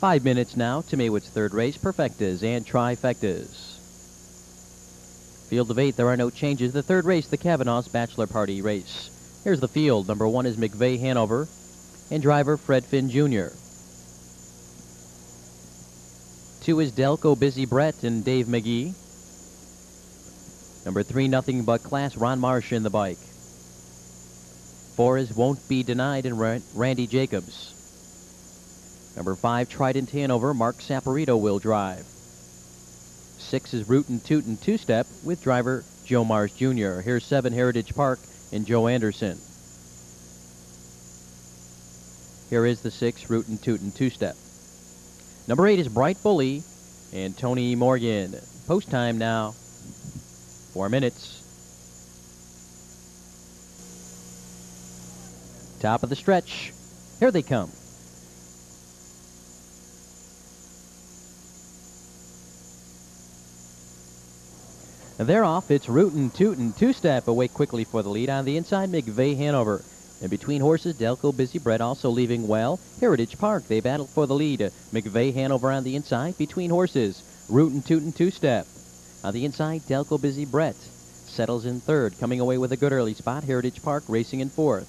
Five minutes now to Maywood's third race, perfectas and trifectas. Field of eight, there are no changes. The third race, the Kavanaugh's Bachelor Party race. Here's the field. Number one is McVay Hanover and driver Fred Finn Jr. Two is Delco Busy Brett and Dave McGee. Number three, Nothing But Class, Ron Marsh in the bike. Four is Won't Be Denied and Randy Jacobs. Number five, Trident Hanover, Mark Saporito will drive. Six is Rootin' Tootin' Two Step with driver Joe Mars Jr. Here's seven, Heritage Park and Joe Anderson. Here is the six, Rootin' Tootin' Two Step. Number eight is Bright Bully and Tony Morgan. Post time now. Four minutes. Top of the stretch. Here they come. They're off. It's Rootin' Tootin' two-step away quickly for the lead on the inside. McVay Hanover. And between horses, Delco Busy Brett also leaving well. Heritage Park, they battle for the lead. McVay Hanover on the inside. Between horses, Rootin' Tootin' two-step. On the inside, Delco Busy Brett settles in third, coming away with a good early spot. Heritage Park racing in fourth.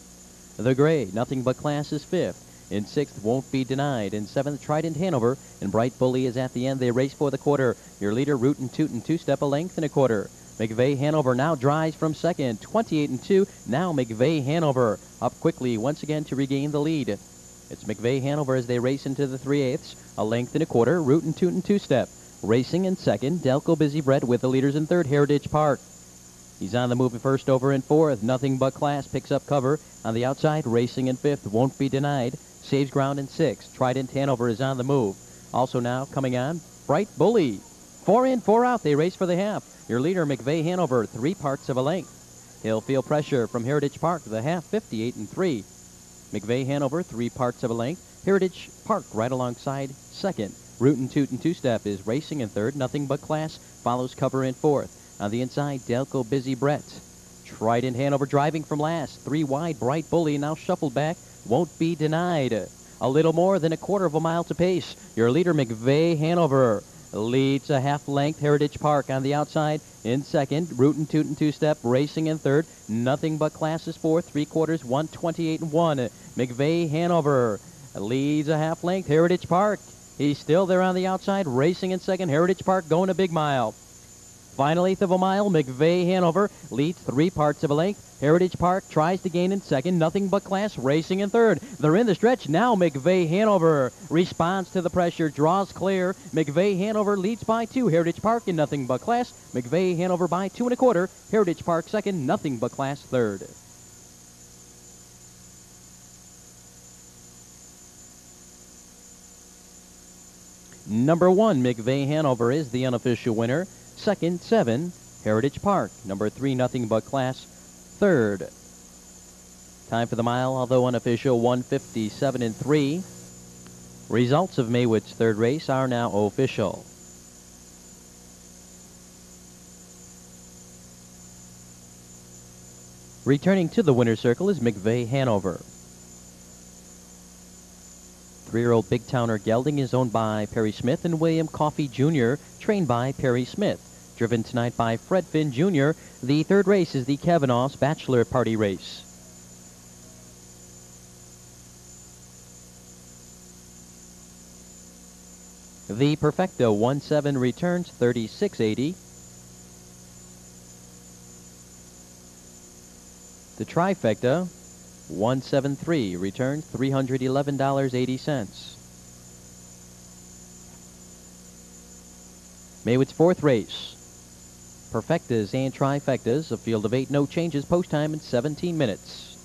The Gray, nothing but class is fifth. In sixth, won't be denied. In seventh, Trident Hanover. And Bright Bully is at the end. They race for the quarter. Your leader, Rootin' Tootin' two-step a length and a quarter. McVay Hanover now drives from second, 28 and 2. Now McVay Hanover up quickly once again to regain the lead. It's McVay Hanover as they race into the 3 eighths, a length and a quarter, Rootin' Tootin' two step. Racing in second, Delco Busy Brett with the leaders in third, Heritage Park. He's on the move first over in fourth. Nothing but class picks up cover. On the outside, racing in fifth, won't be denied saves ground in six. Trident Hanover is on the move. Also now coming on, Bright Bully. Four in, four out. They race for the half. Your leader, McVay Hanover, three parts of a length. He'll feel pressure from Heritage Park, the half 58 and 3. McVay Hanover, three parts of a length. Heritage Park right alongside second. Rootin' Tootin' Two-Step is racing in third. Nothing but class follows cover in fourth. On the inside, Delco Busy Brett. Trident Hanover driving from last. Three wide, Bright Bully now shuffled back won't be denied. A little more than a quarter of a mile to pace. Your leader, McVay Hanover, leads a half length Heritage Park on the outside in second. Rootin' Tootin' two step racing in third. Nothing but classes four, three quarters, 128 and one. McVay Hanover leads a half length Heritage Park. He's still there on the outside, racing in second. Heritage Park going a big mile. Final eighth of a mile, McVay Hanover leads three parts of a length. Heritage Park tries to gain in second, nothing but class racing in third. They're in the stretch now. McVay Hanover responds to the pressure, draws clear. McVay Hanover leads by two. Heritage Park in nothing but class. McVay Hanover by two and a quarter. Heritage Park second, nothing but class third. Number one, McVay Hanover is the unofficial winner. Second, seven, Heritage Park. Number three, nothing but class. Third. Time for the mile, although unofficial, 157 and three. Results of Maywood's third race are now official. Returning to the winner's circle is McVay Hanover. Three-year-old Big Towner Gelding is owned by Perry Smith and William Coffey Jr., trained by Perry Smith. Driven tonight by Fred Finn Jr., the third race is the Kavanaugh's Bachelor Party Race. The Perfecta 1-7 returns 3680. The Trifecta 173 returns $311.80. Maywood's fourth race. Perfectas and trifectas, a field of eight, no changes, post time in 17 minutes.